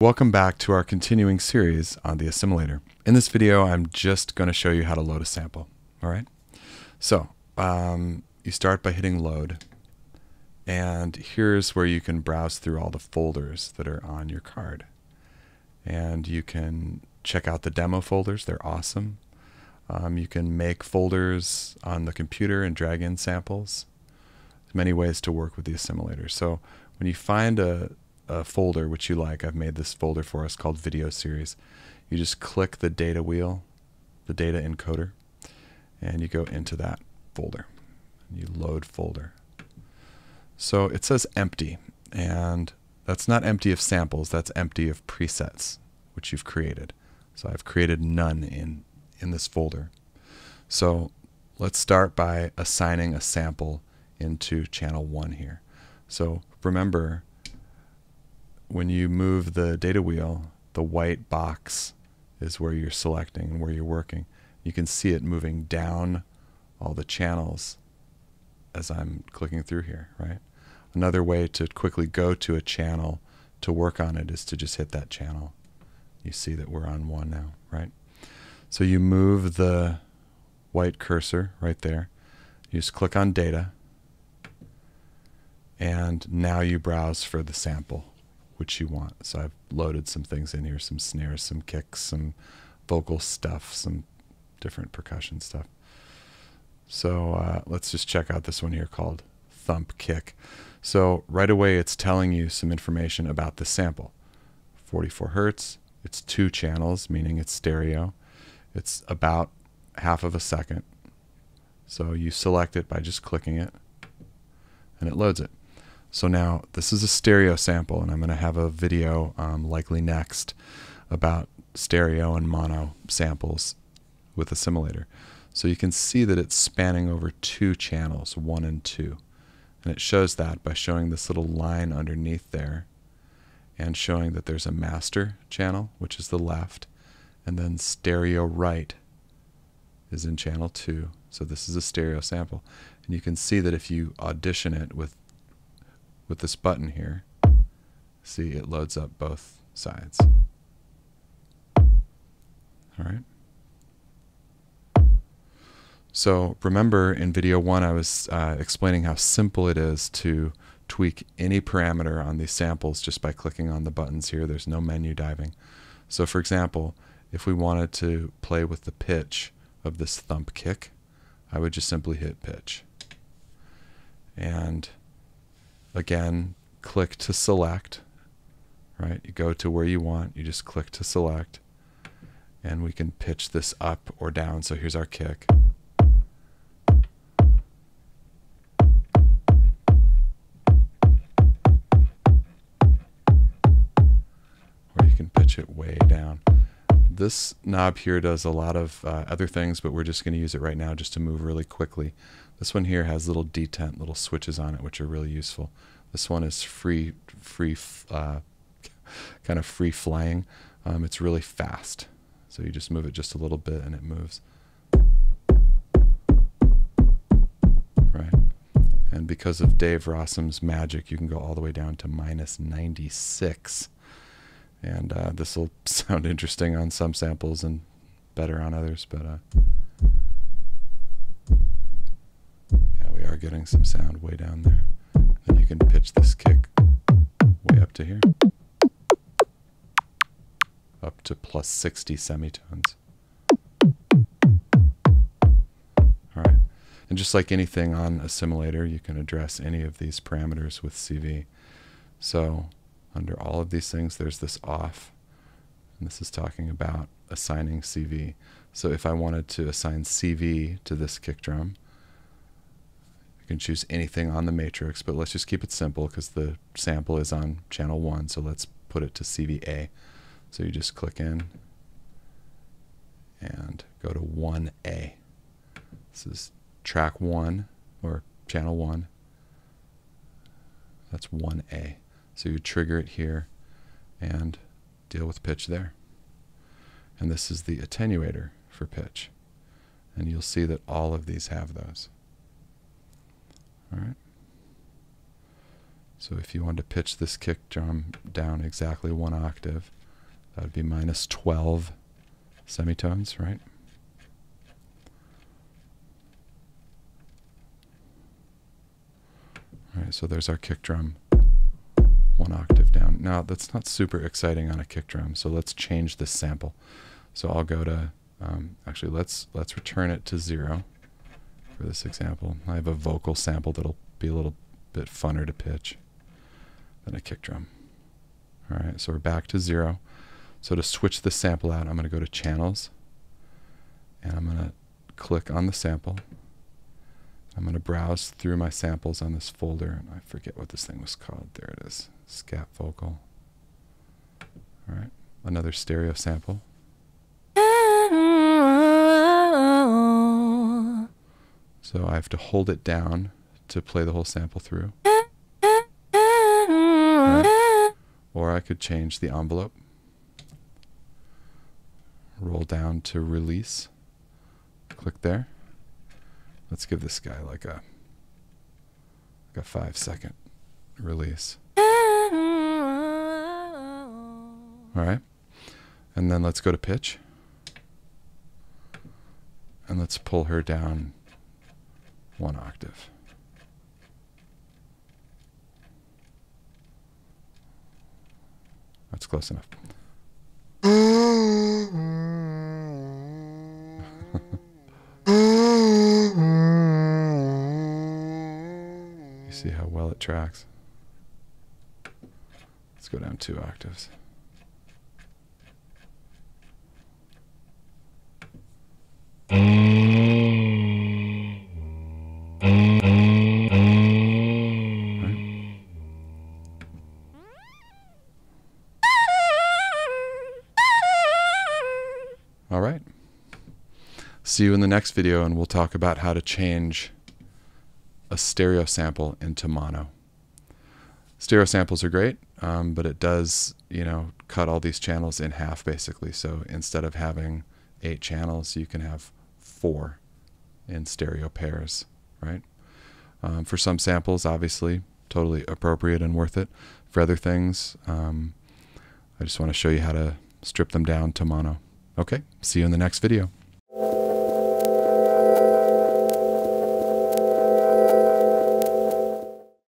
Welcome back to our continuing series on the Assimil8or. In this video, I'm just going to show you how to load a sample. All right. So um, you start by hitting load. And here's where you can browse through all the folders that are on your card. And you can check out the demo folders. They're awesome. Um, you can make folders on the computer and drag in samples. There's many ways to work with the Assimil8or. So when you find a, a folder which you like. I've made this folder for us called Video Series. You just click the data wheel, the data encoder, and you go into that folder. You load folder. So it says empty, and that's not empty of samples, that's empty of presets, which you've created. So I've created none in, in this folder. So let's start by assigning a sample into channel 1 here. So remember, when you move the data wheel, the white box is where you're selecting and where you're working. You can see it moving down all the channels as I'm clicking through here, right? Another way to quickly go to a channel to work on it is to just hit that channel. You see that we're on one now, right? So you move the white cursor right there. You just click on data and now you browse for the sample which you want. So I've loaded some things in here, some snares, some kicks, some vocal stuff, some different percussion stuff. So uh, let's just check out this one here called Thump Kick. So right away it's telling you some information about the sample. 44 hertz, it's two channels, meaning it's stereo. It's about half of a second. So you select it by just clicking it and it loads it. So now this is a stereo sample, and I'm going to have a video um, likely next about stereo and mono samples with Assimil8or. So you can see that it's spanning over two channels, one and two. And it shows that by showing this little line underneath there and showing that there's a master channel, which is the left, and then stereo right is in channel two. So this is a stereo sample. And you can see that if you audition it with with this button here, see it loads up both sides. All right. So remember in video one, I was uh, explaining how simple it is to tweak any parameter on these samples just by clicking on the buttons here. There's no menu diving. So for example, if we wanted to play with the pitch of this thump kick, I would just simply hit pitch. And again, click to select, right? You go to where you want, you just click to select, and we can pitch this up or down. So here's our kick. This knob here does a lot of uh, other things, but we're just going to use it right now just to move really quickly. This one here has little detent, little switches on it, which are really useful. This one is free, free, uh, kind of free flying. Um, it's really fast. So you just move it just a little bit and it moves. Right. And because of Dave Rossum's magic, you can go all the way down to minus 96. And uh, this will sound interesting on some samples and better on others, but uh, we are getting some sound way down there. Then you can pitch this kick way up to here. Up to plus 60 semitones. Alright. And just like anything on Assimil8or you can address any of these parameters with CV. So under all of these things, there's this off. And this is talking about assigning CV. So if I wanted to assign CV to this kick drum, I can choose anything on the matrix, but let's just keep it simple because the sample is on channel 1, so let's put it to CVA. So you just click in and go to 1A. This is track 1 or channel 1. That's 1A. So you trigger it here and deal with pitch there. And this is the attenuator for pitch. And you'll see that all of these have those. All right. So if you wanted to pitch this kick drum down exactly one octave, that would be minus 12 semitones, right? All right, so there's our kick drum one octave down. Now that's not super exciting on a kick drum, so let's change this sample. So I'll go to, um, actually let's let's return it to zero for this example. I have a vocal sample that'll be a little bit funner to pitch than a kick drum. All right, so we're back to zero. So to switch the sample out, I'm going to go to channels and I'm going to click on the sample. I'm going to browse through my samples on this folder and I forget what this thing was called. There it is. Scat vocal. All right, another stereo sample. So I have to hold it down to play the whole sample through. Right. Or I could change the envelope. Roll down to release. Click there. Let's give this guy like a like a five second release. All right. And then let's go to pitch. And let's pull her down one octave. That's close enough. you see how well it tracks? Let's go down two octaves. All right. See you in the next video, and we'll talk about how to change a stereo sample into mono. Stereo samples are great, um, but it does, you know, cut all these channels in half basically. So instead of having eight channels, you can have four in stereo pairs, right? Um, for some samples, obviously, totally appropriate and worth it. For other things, um, I just want to show you how to strip them down to mono. Okay, see you in the next video.